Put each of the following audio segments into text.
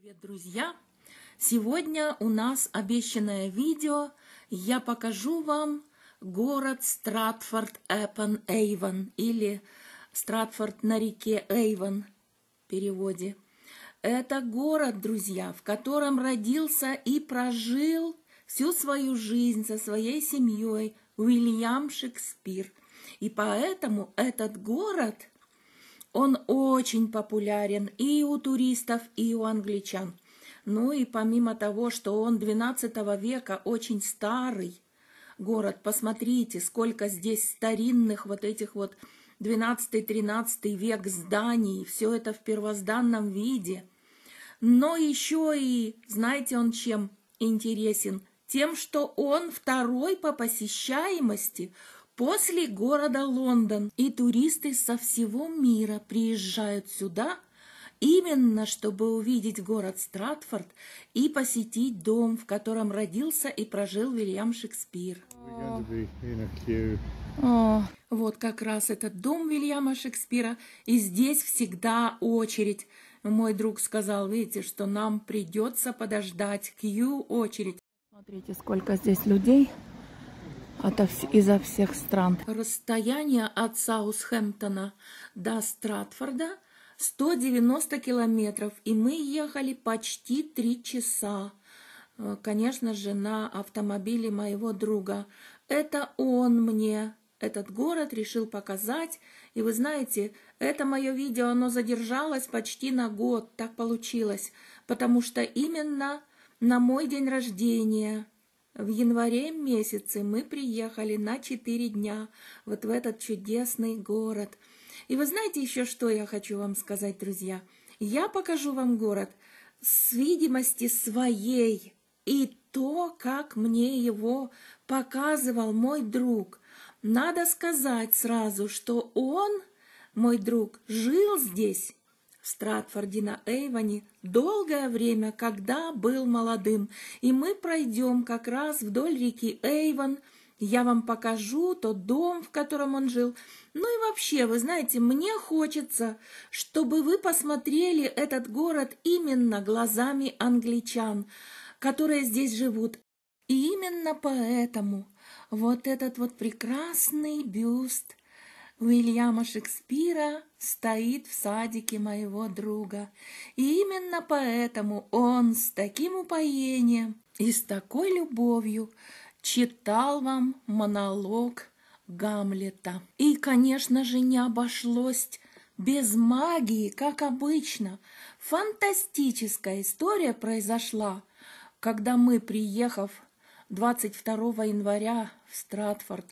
Привет, друзья! Сегодня у нас обещанное видео. Я покажу вам город Стратфорд эпон Эйвон или Стратфорд на реке Эйвон в переводе. Это город, друзья, в котором родился и прожил всю свою жизнь со своей семьей Уильям Шекспир. И поэтому этот город – он очень популярен и у туристов, и у англичан. Ну и помимо того, что он XII века очень старый город, посмотрите, сколько здесь старинных вот этих вот 12-13 век зданий, все это в первозданном виде. Но еще и, знаете, он чем интересен? Тем, что он второй по посещаемости – После города Лондон и туристы со всего мира приезжают сюда именно чтобы увидеть город Стратфорд и посетить дом, в котором родился и прожил Вильям Шекспир. О, вот как раз этот дом Вильяма Шекспира, и здесь всегда очередь. Мой друг сказал, видите, что нам придется подождать кью очередь. Смотрите, сколько здесь людей ото, изо всех стран. Расстояние от Саусхэмптона до Стратфорда 190 километров, и мы ехали почти три часа. Э, конечно же, на автомобиле моего друга. Это он мне этот город решил показать. И вы знаете, это мое видео, оно задержалось почти на год, так получилось, потому что именно на мой день рождения в январе месяце мы приехали на четыре дня вот в этот чудесный город. И вы знаете еще, что я хочу вам сказать, друзья? Я покажу вам город с видимости своей и то, как мне его показывал мой друг. Надо сказать сразу, что он, мой друг, жил здесь Стратфорде на долгое время, когда был молодым, и мы пройдем как раз вдоль реки Эйвон. Я вам покажу тот дом, в котором он жил. Ну и вообще, вы знаете, мне хочется, чтобы вы посмотрели этот город именно глазами англичан, которые здесь живут. И именно поэтому вот этот вот прекрасный бюст Уильяма Шекспира стоит в садике моего друга. И именно поэтому он с таким упоением и с такой любовью читал вам монолог Гамлета. И, конечно же, не обошлось без магии, как обычно. Фантастическая история произошла, когда мы, приехав 22 января в Стратфорд,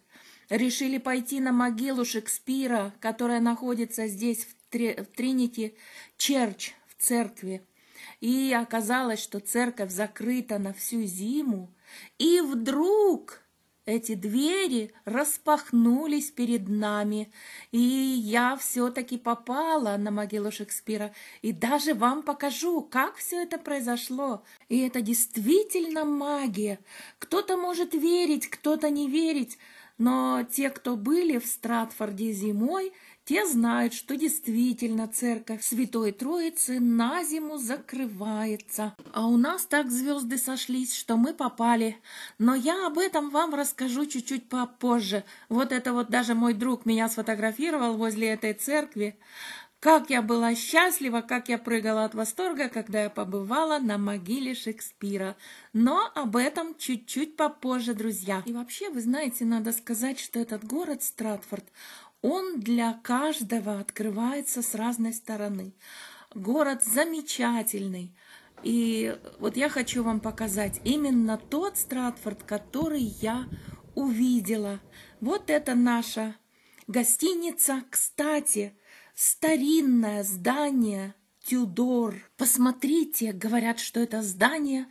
решили пойти на могилу Шекспира, которая находится здесь, в, Три, в Тринити Черч, в церкви. И оказалось, что церковь закрыта на всю зиму. И вдруг эти двери распахнулись перед нами, и я все-таки попала на могилу Шекспира, и даже вам покажу, как все это произошло. И это действительно магия. Кто-то может верить, кто-то не верить, но те, кто были в Стратфорде зимой, те знают, что действительно церковь Святой Троицы на зиму закрывается. А у нас так звезды сошлись, что мы попали. Но я об этом вам расскажу чуть-чуть попозже. Вот это вот даже мой друг меня сфотографировал возле этой церкви. Как я была счастлива, как я прыгала от восторга, когда я побывала на могиле Шекспира. Но об этом чуть-чуть попозже, друзья. И вообще, вы знаете, надо сказать, что этот город Стратфорд, он для каждого открывается с разной стороны. Город замечательный. И вот я хочу вам показать именно тот Стратфорд, который я увидела. Вот это наша гостиница. Кстати, старинное здание Тюдор. Посмотрите, говорят, что это здание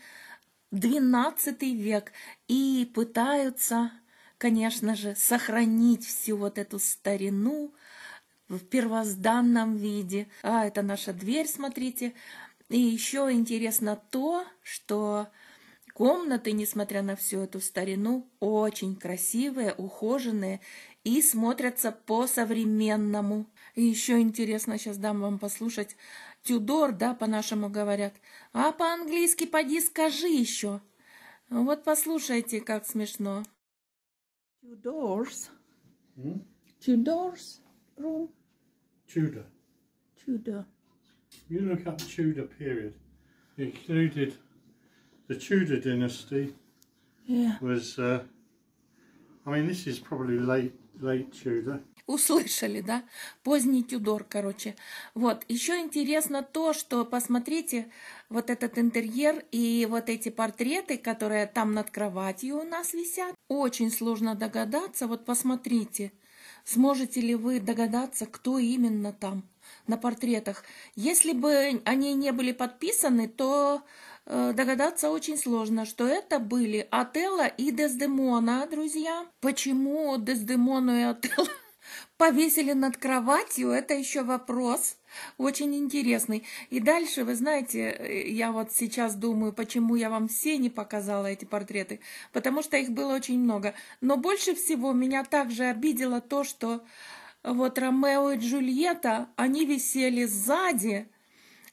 12 век. И пытаются, конечно же, сохранить всю вот эту старину в первозданном виде. А, это наша дверь, смотрите. И еще интересно то, что комнаты, несмотря на всю эту старину, очень красивые, ухоженные и смотрятся по-современному. И еще интересно, сейчас дам вам послушать Тюдор, да, по-нашему говорят. А по-английски поди скажи еще. Вот послушайте, как смешно. Tudors. Hmm? Tudors room. Tudor. Tudor. You look up Tudor period. It included the Tudor dynasty Yeah. was. Uh, I mean, this is probably late late Tudor. Услышали, да? Поздний Тюдор, короче. Вот. Еще интересно то, что посмотрите вот этот интерьер и вот эти портреты, которые там над кроватью у нас висят. Очень сложно догадаться. Вот посмотрите. Сможете ли вы догадаться, кто именно там на портретах? Если бы они не были подписаны, то э, догадаться очень сложно, что это были Отелло и Дездемона, друзья. Почему Дездемону и Отелло повесили над кроватью, это еще вопрос очень интересный. И дальше, вы знаете, я вот сейчас думаю, почему я вам все не показала эти портреты, потому что их было очень много. Но больше всего меня также обидело то, что вот Ромео и Джульетта, они висели сзади,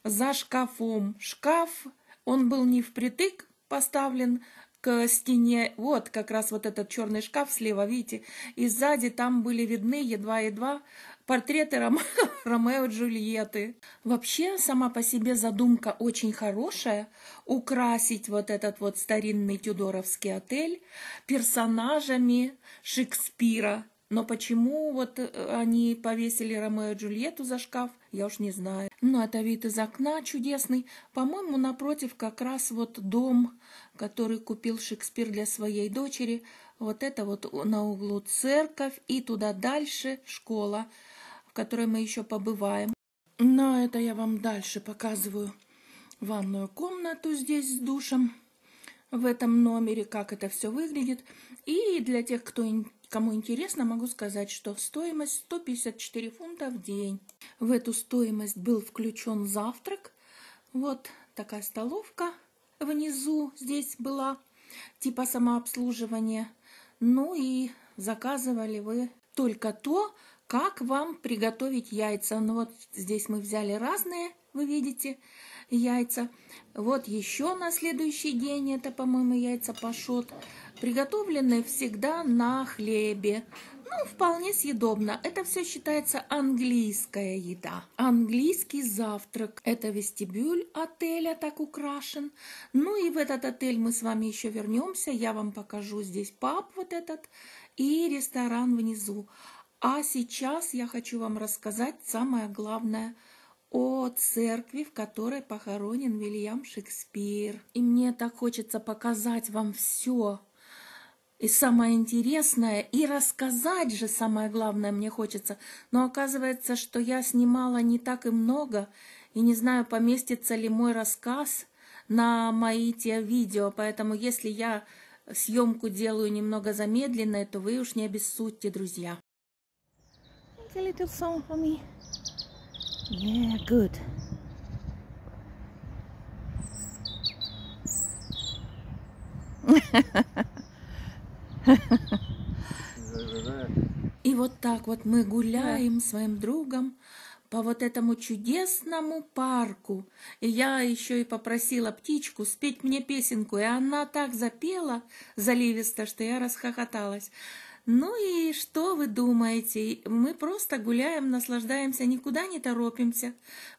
за шкафом. Шкаф, он был не впритык поставлен к стене. Вот как раз вот этот черный шкаф слева, видите? И сзади там были видны едва-едва портреты Роме... Ромео и Джульетты. Вообще, сама по себе задумка очень хорошая. Украсить вот этот вот старинный тюдоровский отель персонажами Шекспира. Но почему вот э, они повесили Ромео и Джульетту за шкаф, я уж не знаю. Но это вид из окна чудесный. По-моему, напротив как раз вот дом, который купил Шекспир для своей дочери. Вот это вот на углу церковь и туда дальше школа, в которой мы еще побываем. Но это я вам дальше показываю ванную комнату здесь с душем в этом номере, как это все выглядит. И для тех, кто Кому интересно, могу сказать, что стоимость 154 фунта в день. В эту стоимость был включен завтрак. Вот такая столовка внизу здесь была, типа самообслуживания. Ну и заказывали вы только то, как вам приготовить яйца. Ну вот здесь мы взяли разные, вы видите, яйца. Вот еще на следующий день, это, по-моему, яйца пашот, приготовленные всегда на хлебе. Ну, вполне съедобно. Это все считается английская еда. Английский завтрак. Это вестибюль отеля так украшен. Ну и в этот отель мы с вами еще вернемся. Я вам покажу здесь паб вот этот и ресторан внизу. А сейчас я хочу вам рассказать самое главное – о церкви, в которой похоронен Вильям Шекспир. И мне так хочется показать вам все. И самое интересное, и рассказать же самое главное мне хочется. Но оказывается, что я снимала не так и много, и не знаю, поместится ли мой рассказ на мои те видео. Поэтому если я съемку делаю немного замедленной, то вы уж не обессудьте, друзья. Make a little song for me. Yeah, good. И вот так вот мы гуляем с своим другом по вот этому чудесному парку. И я еще и попросила птичку спеть мне песенку, и она так запела заливисто, что я расхохоталась. Ну и что вы думаете? Мы просто гуляем, наслаждаемся, никуда не торопимся,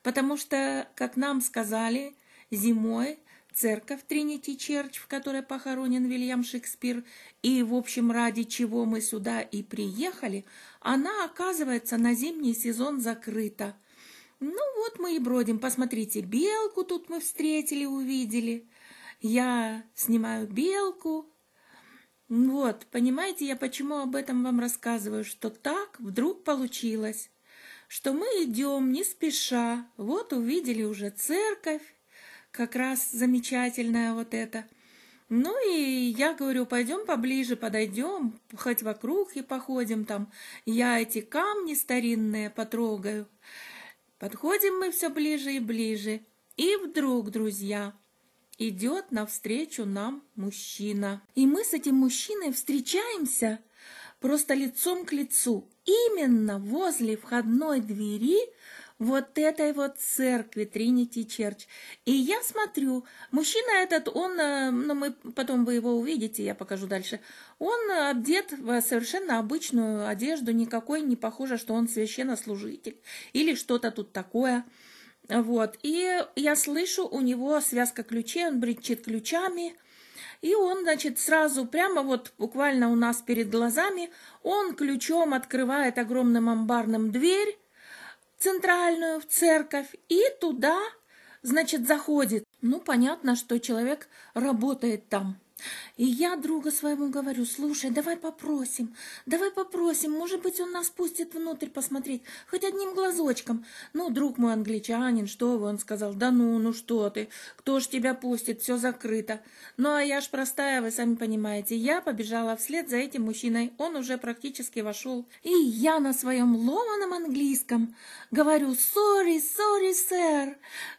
потому что, как нам сказали, зимой церковь Тринити Черч, в которой похоронен Вильям Шекспир, и, в общем, ради чего мы сюда и приехали, она, оказывается, на зимний сезон закрыта. Ну вот мы и бродим. Посмотрите, белку тут мы встретили, увидели. Я снимаю белку, вот, понимаете, я почему об этом вам рассказываю, что так вдруг получилось, что мы идем не спеша, вот увидели уже церковь, как раз замечательная вот эта. Ну и я говорю, пойдем поближе, подойдем, хоть вокруг и походим там. Я эти камни старинные потрогаю. Подходим мы все ближе и ближе. И вдруг, друзья, идет навстречу нам мужчина. И мы с этим мужчиной встречаемся просто лицом к лицу. Именно возле входной двери вот этой вот церкви Тринити Черч. И я смотрю, мужчина этот, он, э, ну, мы потом вы его увидите, я покажу дальше, он одет в совершенно обычную одежду, никакой не похоже, что он священнослужитель или что-то тут такое. Вот, и я слышу, у него связка ключей, он бричит ключами, и он, значит, сразу прямо вот буквально у нас перед глазами, он ключом открывает огромным амбарным дверь центральную в церковь и туда, значит, заходит. Ну, понятно, что человек работает там. И я друга своему говорю, слушай, давай попросим, давай попросим, может быть, он нас пустит внутрь посмотреть, хоть одним глазочком. Ну, друг мой англичанин, что вы, он сказал, да ну, ну что ты, кто ж тебя пустит, все закрыто. Ну, а я ж простая, вы сами понимаете, я побежала вслед за этим мужчиной, он уже практически вошел. И я на своем ломаном английском говорю, sorry, sorry, sir,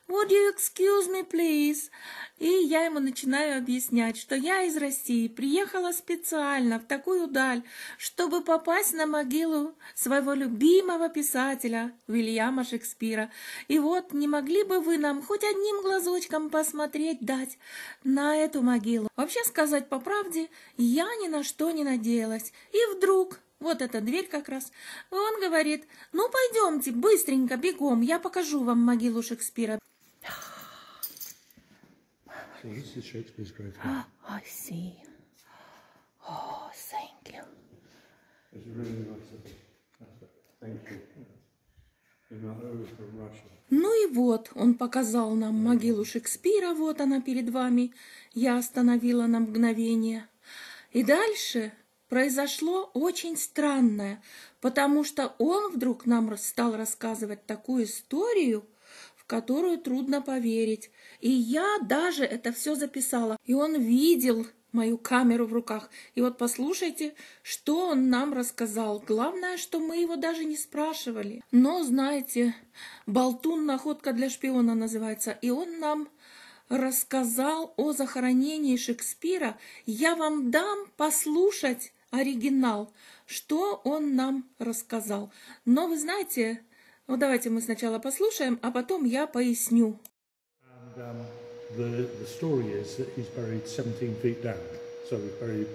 would you excuse me, please? И я ему начинаю объяснять, что я из России приехала специально в такую даль, чтобы попасть на могилу своего любимого писателя Вильяма Шекспира. И вот не могли бы вы нам хоть одним глазочком посмотреть дать на эту могилу? Вообще сказать по правде, я ни на что не надеялась. И вдруг вот эта дверь как раз. Он говорит, ну пойдемте, быстренько, бегом, я покажу вам могилу Шекспира. So this is Shakespeare's grave. I see. Oh, thank you. It's really nice of you. Thank you. Ну и вот, он показал нам могилу Шекспира, вот она перед вами. Я остановила на мгновение. И дальше произошло очень странное, потому что он вдруг нам стал рассказывать такую историю, которую трудно поверить. И я даже это все записала. И он видел мою камеру в руках. И вот послушайте, что он нам рассказал. Главное, что мы его даже не спрашивали. Но, знаете, болтун находка для шпиона называется. И он нам рассказал о захоронении Шекспира. Я вам дам послушать оригинал, что он нам рассказал. Но вы знаете, вот давайте мы сначала послушаем, а потом я поясню. And um, the, the story is that he's buried 17 feet down. So he's buried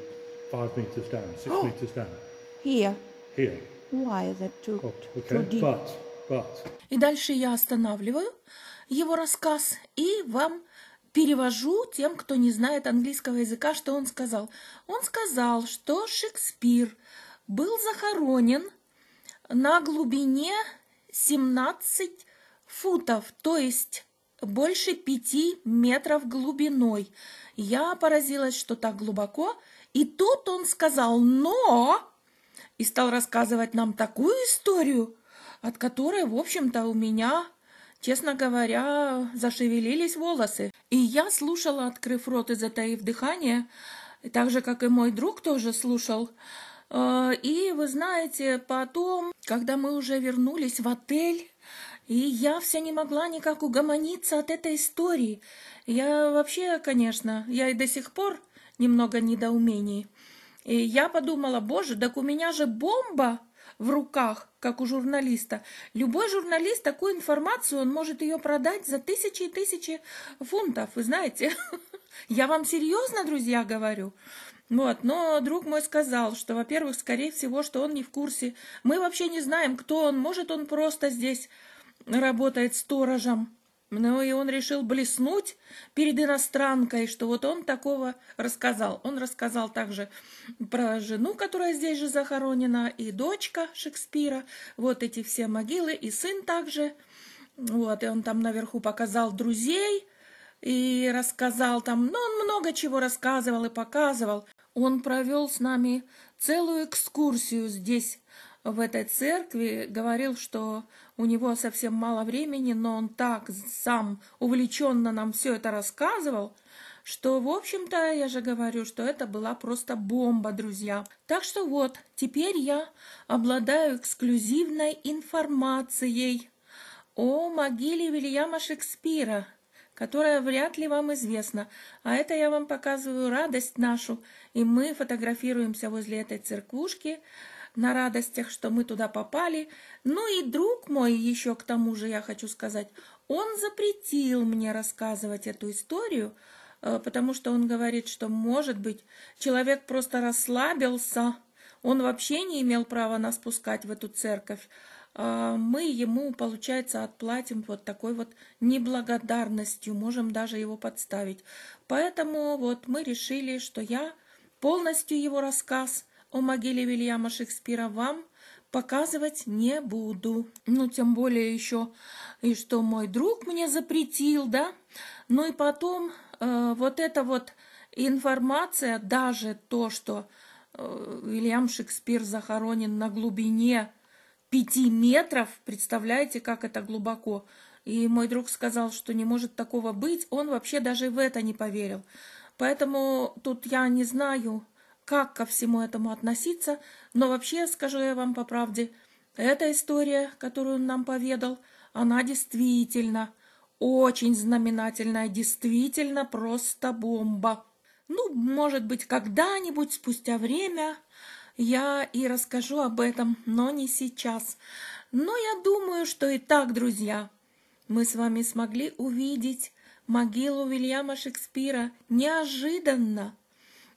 five metres down, six metres down. Here. Here. Why is that too, Oh, too okay. deep? But, but, И дальше я останавливаю его рассказ и вам перевожу тем, кто не знает английского языка, что он сказал. Он сказал, что Шекспир был захоронен на глубине 17 футов, то есть больше пяти метров глубиной. Я поразилась, что так глубоко. И тут он сказал «но» и стал рассказывать нам такую историю, от которой, в общем-то, у меня, честно говоря, зашевелились волосы. И я слушала, открыв рот и затаив дыхание, так же, как и мой друг тоже слушал. Э, И вы знаете, потом, когда мы уже вернулись в отель, и я все не могла никак угомониться от этой истории. Я вообще, конечно, я и до сих пор немного недоумений. И я подумала, боже, так у меня же бомба в руках, как у журналиста. Любой журналист такую информацию, он может ее продать за тысячи и тысячи фунтов. Вы знаете, я вам серьезно, друзья, говорю. Вот, но друг мой сказал, что, во-первых, скорее всего, что он не в курсе. Мы вообще не знаем, кто он. Может, он просто здесь работает сторожем. Ну и он решил блеснуть перед иностранкой, что вот он такого рассказал. Он рассказал также про жену, которая здесь же захоронена, и дочка Шекспира, вот эти все могилы, и сын также. Вот, и он там наверху показал друзей и рассказал там, ну, он много чего рассказывал и показывал. Он провел с нами целую экскурсию здесь, в этой церкви, говорил, что у него совсем мало времени, но он так сам увлеченно нам все это рассказывал, что, в общем-то, я же говорю, что это была просто бомба, друзья. Так что вот, теперь я обладаю эксклюзивной информацией о могиле Вильяма Шекспира, которая вряд ли вам известна. А это я вам показываю радость нашу, и мы фотографируемся возле этой церквушки, на радостях, что мы туда попали. Ну и друг мой, еще к тому же я хочу сказать, он запретил мне рассказывать эту историю, э, потому что он говорит, что, может быть, человек просто расслабился, он вообще не имел права нас пускать в эту церковь, мы ему, получается, отплатим вот такой вот неблагодарностью, можем даже его подставить. Поэтому вот мы решили, что я полностью его рассказ о могиле Вильяма Шекспира вам показывать не буду. Ну, тем более еще, и что мой друг мне запретил, да. Ну и потом э, вот эта вот информация, даже то, что э, Вильям Шекспир захоронен на глубине пяти метров. Представляете, как это глубоко. И мой друг сказал, что не может такого быть. Он вообще даже в это не поверил. Поэтому тут я не знаю, как ко всему этому относиться. Но вообще, скажу я вам по правде, эта история, которую он нам поведал, она действительно очень знаменательная, действительно просто бомба. Ну, может быть, когда-нибудь спустя время я и расскажу об этом, но не сейчас. Но я думаю, что и так, друзья, мы с вами смогли увидеть могилу Вильяма Шекспира неожиданно.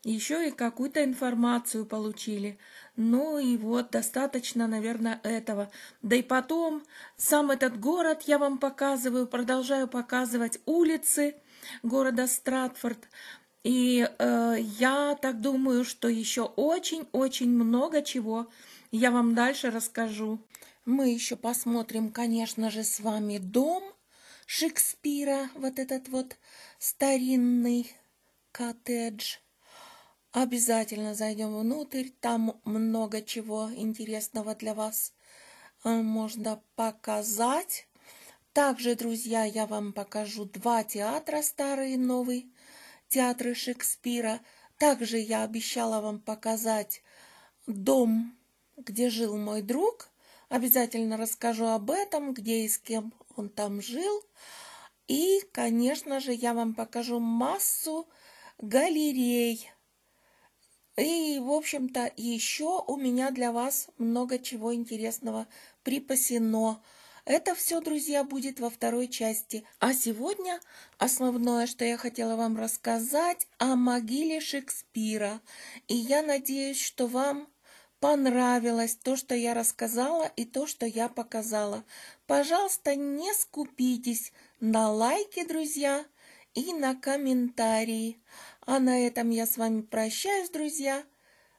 Еще и какую-то информацию получили. Ну и вот, достаточно, наверное, этого. Да и потом, сам этот город я вам показываю, продолжаю показывать улицы города Стратфорд. И э, я так думаю, что еще очень-очень много чего я вам дальше расскажу. Мы еще посмотрим, конечно же, с вами дом Шекспира, вот этот вот старинный коттедж. Обязательно зайдем внутрь, там много чего интересного для вас э, можно показать. Также, друзья, я вам покажу два театра, старый и новый театры Шекспира. Также я обещала вам показать дом, где жил мой друг. Обязательно расскажу об этом, где и с кем он там жил. И, конечно же, я вам покажу массу галерей. И, в общем-то, еще у меня для вас много чего интересного припасено. Это все, друзья, будет во второй части. А сегодня основное, что я хотела вам рассказать о могиле Шекспира. И я надеюсь, что вам понравилось то, что я рассказала и то, что я показала. Пожалуйста, не скупитесь на лайки, друзья, и на комментарии. А на этом я с вами прощаюсь, друзья.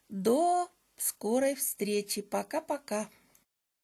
До скорой встречи. Пока-пока.